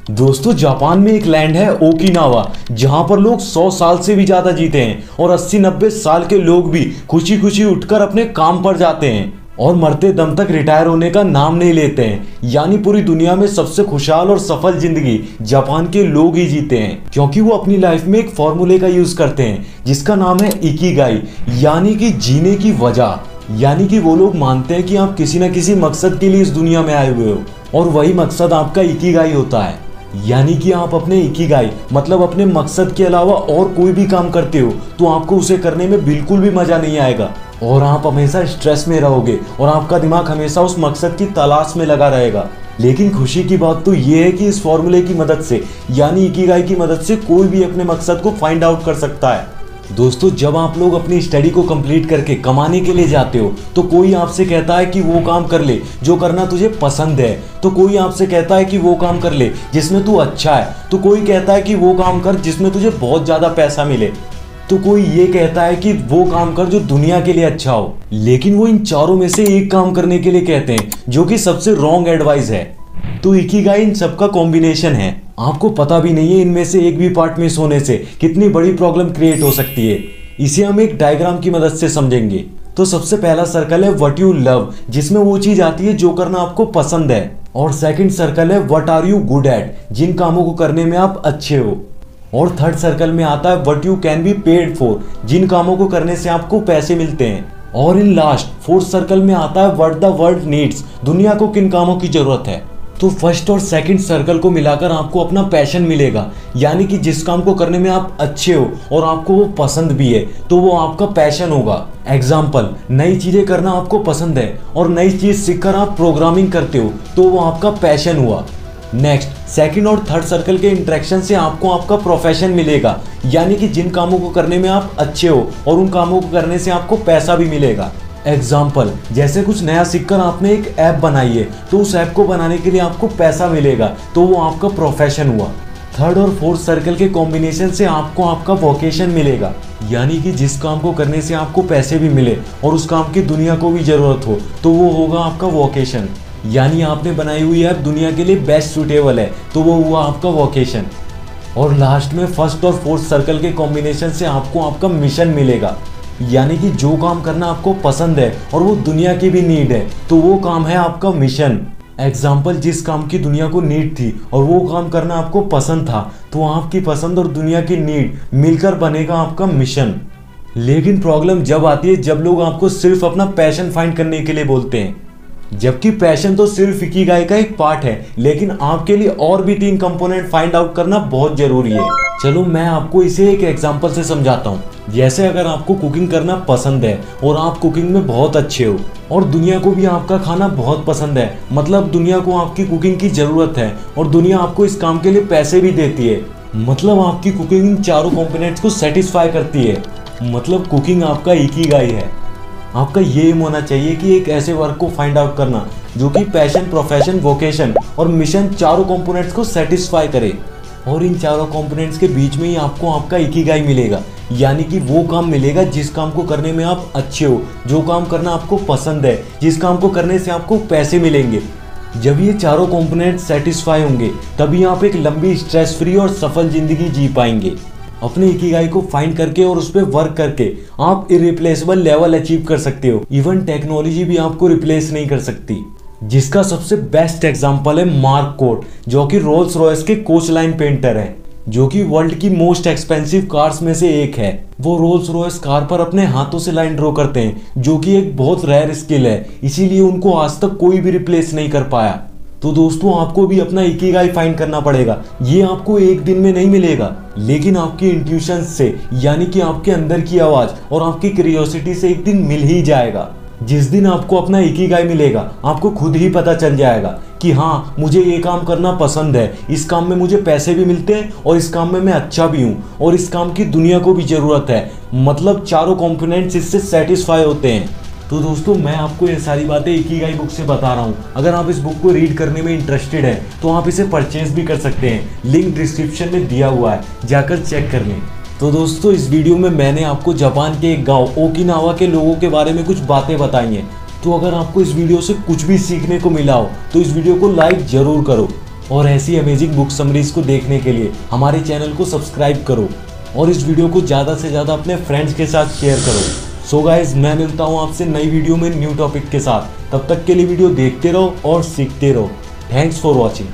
दोस्तों, जापान में एक लैंड है, ओकिनावा, जहाँ पर लोग 100 साल से भी ज़्यादा जीते हैं और 80-90 साल के लोग भी खुशी खुशी उठकर अपने काम पर जाते हैं और मरते दम तक रिटायर होने का नाम नहीं लेते हैं। यानी पूरी दुनिया में सबसे खुशहाल और सफल ज़िंदगी जापान के लोग ही जीते हैं, क्योंकि वो अपनी लाइफ में एक फॉर्मूले का यूज़ करते हैं, जिसका नाम है इकीगाई, यानी कि जीने की वजह। यानी कि वो लोग मानते हैं कि आप किसी न किसी मकसद के लिए इस दुनिया में आए हुए हो, और वही मकसद आपका इकीगाई होता है। यानी कि आप अपने इकीगाई मतलब अपने मकसद के अलावा और कोई भी काम करते हो तो आपको उसे करने में बिल्कुल भी मज़ा नहीं आएगा। और आप हमेशा स्ट्रेस में रहोगे, और आपका दिमाग हमेशा उस मकसद की तलाश में लगा रहेगा। लेकिन खुशी की बात तो ये है कि इस फॉर्मूले की मदद से, यानी इकीगाई की मदद से कोई भी अपने मकसद को फाइंड आउट कर सकता है। दोस्तों, जब आप लोग अपनी स्टडी को कंप्लीट करके कमाने के लिए जाते हो तो कोई आपसे कहता है कि वो काम कर ले, जो करना तुझे पसंद है। तो कोई आपसे कहता है कि वो काम कर ले, जिसमें तू अच्छा है। तो कोई कहता है कि वो काम कर, जिसमें तुझे बहुत ज़्यादा पैसा मिले। तो कोई ये कहता है कि वो काम कर, जो दुनिया के लिए अच्छा हो। लेकिन वो इन चारों में से एक काम करने के लिए कहते हैं, जो कि सबसे रॉन्ग एडवाइस है। तो इकिगाई इन सबका कॉम्बिनेशन है। आपको पता भी नहीं है इनमें से एक भी पार्ट मिस होने से कितनी बड़ी प्रॉब्लम क्रिएट हो सकती है। इसे हम एक डायग्राम की मदद से समझेंगे। तो सबसे पहला सर्कल है वट यू लव जिसमें वो चीज़ आती है जो करना आपको पसंद है। और सेकंड सर्कल है what are you good at जिन कामों को करने में आप अच्छे हो। और थर्ड सर्कल में आता है what you can be paid for जिन कामों को करने से आपको पैसे मिलते हैं। और इन लास्ट फोर्थ सर्कल में आता है वट द वर्ल्ड नीड्स दुनिया को किन कामों की ज़रूरत है। तो फ़र्स्ट और सेकंड सर्कल को मिलाकर आपको अपना पैशन मिलेगा। यानी कि जिस काम को करने में आप अच्छे हो और आपको वो पसंद भी है तो वो आपका पैशन होगा। एग्ज़ाम्पल नई चीज़ें करना आपको पसंद है और नई चीज़ सीखकर आप प्रोग्रामिंग करते हो तो वो आपका पैशन हुआ। नेक्स्ट सेकंड और थर्ड सर्कल के इंट्रैक्शन से आपको आपका प्रोफेशन मिलेगा। यानी कि जिन कामों को करने में आप अच्छे हो और उन कामों को करने से आपको पैसा भी मिलेगा। एग्ज़ाम्पल जैसे कुछ नया सीखकर आपने एक ऐप बनाई है तो उस ऐप को बनाने के लिए आपको पैसा मिलेगा तो वो आपका प्रोफेशन हुआ। थर्ड और फोर्थ सर्कल के कॉम्बिनेशन से आपको आपका वोकेशन मिलेगा। यानी कि जिस काम को करने से आपको पैसे भी मिले और उस काम की दुनिया को भी ज़रूरत हो तो वो होगा आपका वोकेशन यानी आपने बनाई हुई ऐप दुनिया के लिए बेस्ट सुटेबल है तो वो हुआ आपका वोकेशन और लास्ट में फ़र्स्ट और फोर्थ सर्कल के कॉम्बिनेशन से आपको आपका मिशन मिलेगा। यानी कि जो काम करना आपको पसंद है और वो दुनिया की भी नीड है तो वो काम है आपका मिशन एग्ज़ाम्पल जिस काम की दुनिया को नीड थी और वो काम करना आपको पसंद था तो आपकी पसंद और दुनिया की नीड मिलकर बनेगा आपका मिशन लेकिन प्रॉब्लम जब आती है जब लोग आपको सिर्फ़ अपना पैशन फाइंड करने के लिए बोलते हैं. जबकि पैशन तो सिर्फ़ इकिगाई का एक पार्ट है, लेकिन आपके लिए और भी तीन कंपोनेंट फाइंड आउट करना बहुत ज़रूरी है। चलो, मैं आपको इसे एक एग्जांपल से समझाता हूँ। जैसे अगर आपको कुकिंग करना पसंद है और आप कुकिंग में बहुत अच्छे हो, और दुनिया को भी आपका खाना बहुत पसंद है मतलब दुनिया को आपकी कुकिंग की ज़रूरत है, और दुनिया आपको इस काम के लिए पैसे भी देती है मतलब आपकी कुकिंग चारों कॉम्पोनेंट्स को सेटिस्फाई करती है मतलब कुकिंग आपका एक ही गाय है। आपका ये एम होना चाहिए कि एक ऐसे वर्क को फाइंड आउट करना, जो कि पैशन प्रोफेशन वोकेशन और मिशन चारों कंपोनेंट्स को सेटिस्फाई करे। और इन चारों कंपोनेंट्स के बीच में ही आपको आपका ही मिलेगा। यानी कि वो काम मिलेगा जिस काम को करने में आप अच्छे हो, जो काम करना आपको पसंद है, जिस काम को करने से आपको पैसे मिलेंगे। जब ये चारों कंपोनेंट सेटिस्फाई होंगे, तभी आप एक लंबी स्ट्रेस फ्री और सफल ज़िंदगी जी पाएँगे। अपने इकिगाई को फाइंड करके और उस पर वर्क करके आप इरिप्लेसेबल लेवल अचीव कर सकते हो। इवन टेक्नोलॉजी भी आपको रिप्लेस नहीं कर सकती। जिसका सबसे बेस्ट एग्ज़ाम्पल है मार्क कोट जो कि रोल्स रॉयस के कोच लाइन पेंटर है, जो कि वर्ल्ड की मोस्ट एक्सपेंसिव कार्स में से एक है। वो रोल्स रॉयस कार पर अपने हाथों से लाइन ड्रॉ करते हैं, जो कि एक बहुत रेयर स्किल है, इसीलिए उनको आज तक कोई भी रिप्लेस नहीं कर पाया। तो दोस्तों, आपको भी अपना इकिगाई फाइंड करना पड़ेगा। ये आपको एक दिन में नहीं मिलेगा। लेकिन आपकी इंट्यूशन से, यानी कि आपके अंदर की आवाज़ और आपकी क्रियोसिटी से एक दिन मिल ही जाएगा। जिस दिन आपको अपना इकिगाई मिलेगा, आपको खुद ही पता चल जाएगा कि हाँ मुझे ये काम करना पसंद है। इस काम में मुझे पैसे भी मिलते हैं और इस काम में मैं अच्छा भी हूँ और इस काम की दुनिया को भी ज़रूरत है। मतलब चारों कॉम्पोनेंट्स इससे सेटिस्फाई होते हैं। तो दोस्तों, मैं आपको ये सारी बातें एक ही गाई बुक से बता रहा हूँ। अगर आप इस बुक को रीड करने में इंटरेस्टेड है तो आप इसे परचेज भी कर सकते हैं। लिंक डिस्क्रिप्शन में दिया हुआ है, जाकर चेक कर लें। तो दोस्तों, इस वीडियो में मैंने आपको जापान के एक गाँव, ओकिनावा के लोगों के बारे में कुछ बातें बताई हैं। तो अगर आपको इस वीडियो से कुछ भी सीखने को मिला हो तो इस वीडियो को लाइक ज़रूर करो। और ऐसी अमेजिंग बुक समरीज को देखने के लिए हमारे चैनल को सब्सक्राइब करो। और इस वीडियो को ज़्यादा से ज़्यादा अपने फ्रेंड्स के साथ शेयर करो। सो so गाइज़ मैं मिलता हूँ आपसे नई वीडियो में न्यू टॉपिक के साथ। तब तक के लिए वीडियो देखते रहो और सीखते रहो। Thanks for watching